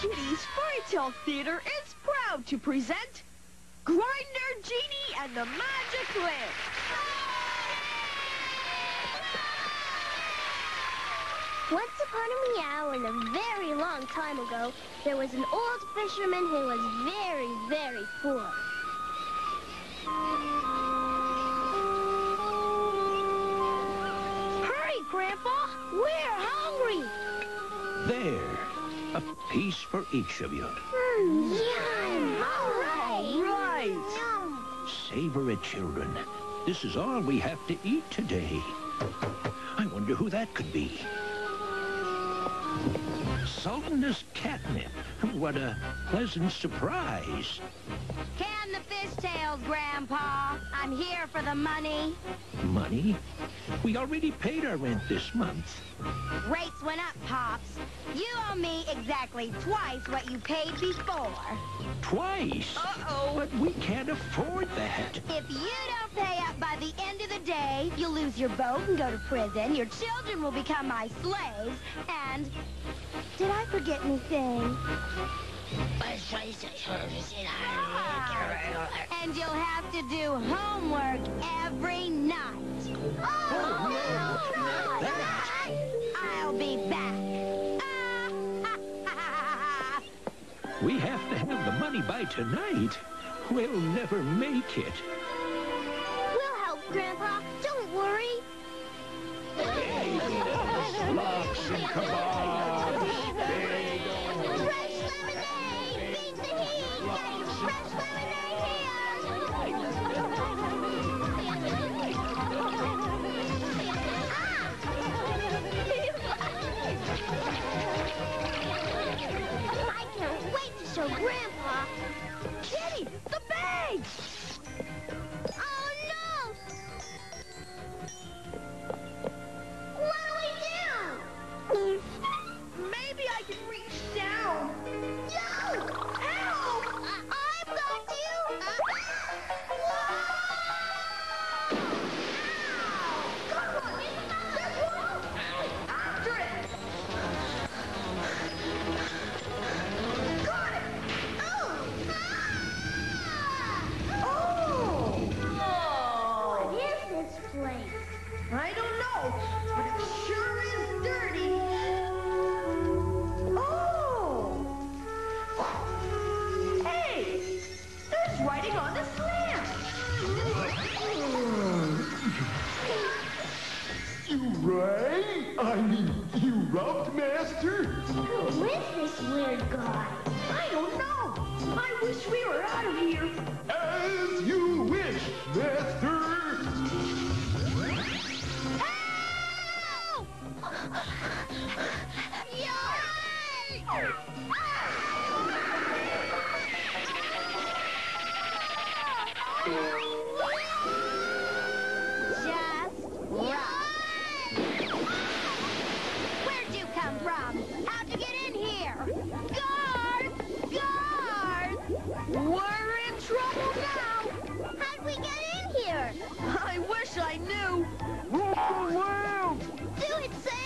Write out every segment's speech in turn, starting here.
Kitty's Furry Tale Theater is proud to present Grinder Genie and the Magic Lamp. Once upon a meow and a very long time ago, there was an old fisherman who was very, very poor. Hurry, Grandpa! We're hungry! There. A piece for each of you. Mm, yum! All right! Right. Yum! Savor it, children. This is all we have to eat today. I wonder who that could be. Sultaness catnip. What a pleasant surprise. Can the fishtails, Grandpa. I'm here for the money. Money? We already paid our rent this month. Rates went up, Pops. You owe me exactly twice what you paid before. Twice. Uh-oh. But we can't afford that. If you don't pay up by the end of the day, you'll lose your boat and go to prison. Your children will become my slaves. And... Did I forget anything? And you'll have to do homework every night. Oh, I'll be back. We have to have the money by tonight. We'll never make it. We'll help, Grandpa. Don't worry. Lots and Fresh I mean, you rubbed, Master? Who is this weird guy? I don't know. I wish we were out of here. As you wish, Master! Help! Just We're in trouble now. How'd we get in here? I wish I knew. Rope the! Do it, Sam!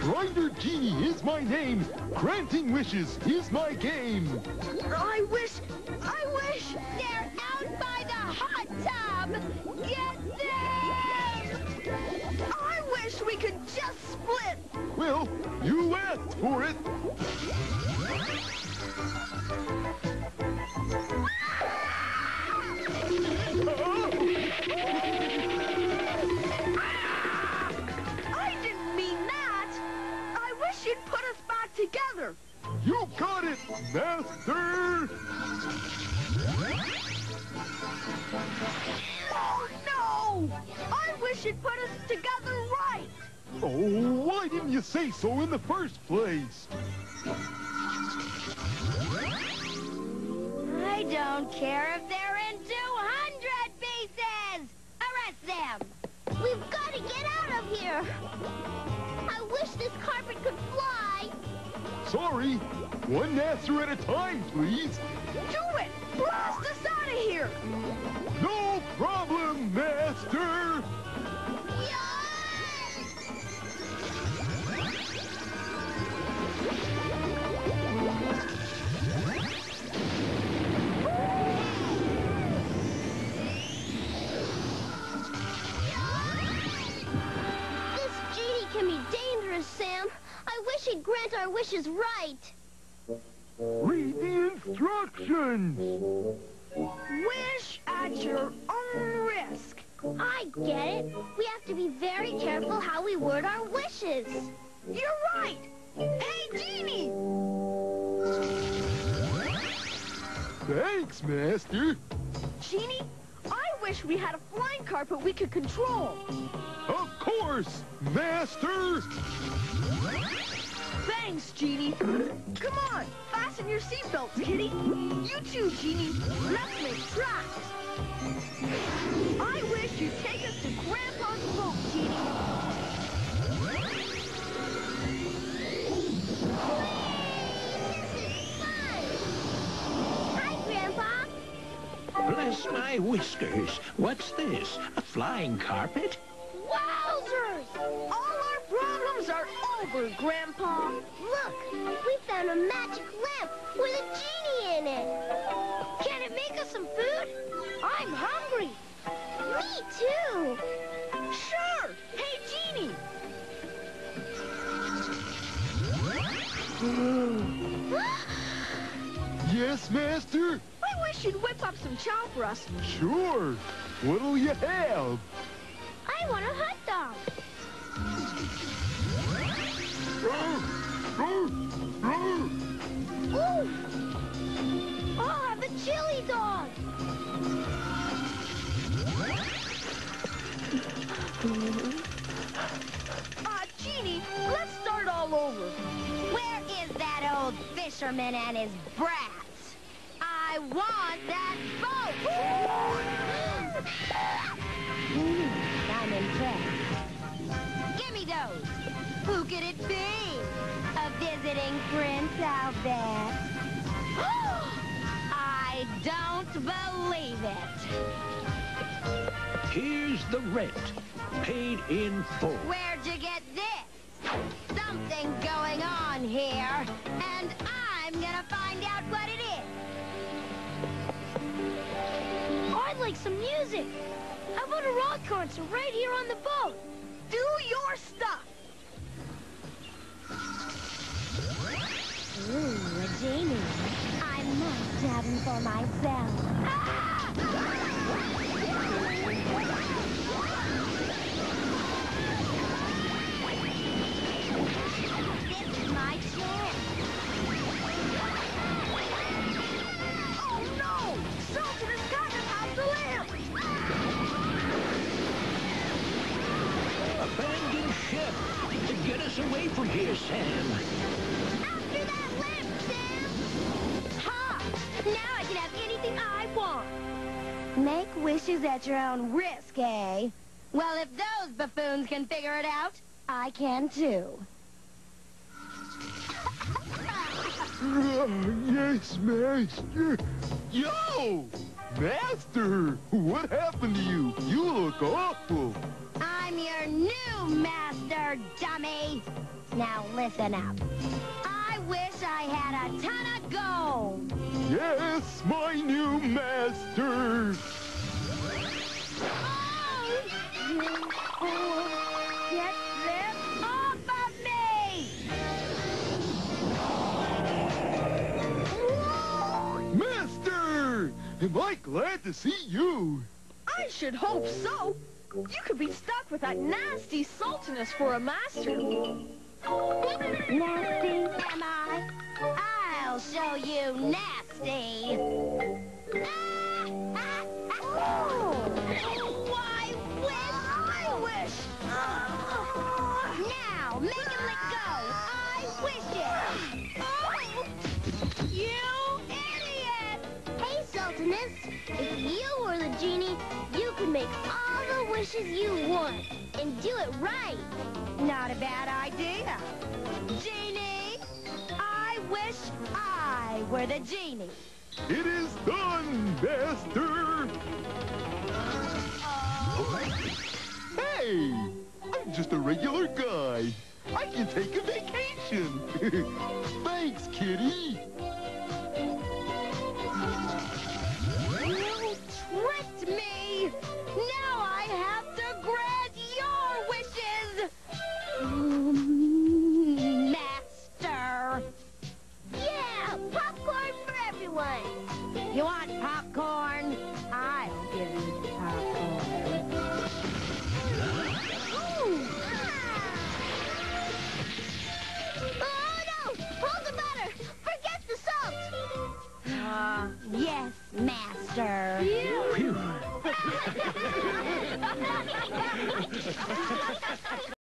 Grinder Genie is my name. Granting wishes is my game. I wish, I wish. They're out by the hot tub! Get them! I wish we could just split. Well, you asked for it. You'd put us back together. You got it, Master! Oh, no! I wish you'd put us together right. Oh, why didn't you say so in the first place? I don't care if they're in 200 pieces! Arrest them! We've got to get out of here! I wish this carpet could fly! Sorry, One master at a time, please. Do it! Blast us out of here! No problem, master. He'd grant our wishes right. Read the instructions. Wish at your own risk. I get it. We have to be very careful how we word our wishes. You're right! Hey, Genie! Thanks, master. Genie, I wish we had a flying carpet we could control. Of course, master. Thanks, Genie. Come on, fasten your seatbelts, kitty. You too, Genie. Let's make tracks. I wish you'd take us to Grandpa's boat, Genie. Hi, Grandpa. Bless my whiskers. What's this? A flying carpet? Wowzers! All our problems are over, Grandpa. Look, we found a magic lamp with a genie in it. Can it make us some food? I'm hungry. Me too. Sure. Hey, Genie. Yes, master. I wish you'd whip up some chow for us. Sure. What'll you have? I want a hot dog. Oh, Ooh! I'll have the chili dog. Uh, Genie, let's start all over. Where is that old fisherman and his brats? I want that boat! I'm impressed. Give me those. Who could it be? Visiting prince, I'll bet. I don't believe it. Here's the rent. Paid in full. Where'd you get this? Something's going on here, and I'm gonna find out what it is. I'd like some music. How about a rock concert right here on the boat? Do your stuff. Ooh, a genie. I must have him for myself. Now I can have anything I want. Make wishes at your own risk, eh? Well, if those buffoons can figure it out, I can too. Yes, master. Yo! Master! What happened to you? You look awful. I'm your new master, dummy. Now listen up. I wish I had a ton of gold. Yes, my new master. Oh, get this off of me! Master! Am I glad to see you? I should hope so. You could be stuck with that nasty sultaness for a master. Nasty, am I? I'll show you nasty. Ah! Do it right. Not a bad idea. Genie, I wish I were the genie. It is done, Master! Hey! I'm just a regular guy. I can take a vacation. Thanks, kitty.